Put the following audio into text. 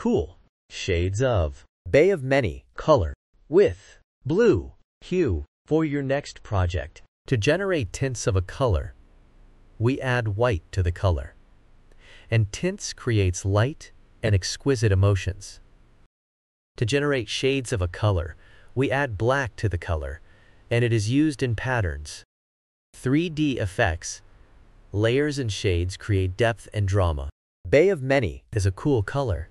cool shades of Bay of Many color with blue hue for your next project. To generate tints of a color, we add white to the color. And tints creates light and exquisite emotions. To generate shades of a color, we add black to the color, and it is used in patterns. 3D effects, layers and shades create depth and drama. Bay of Many is a cool color,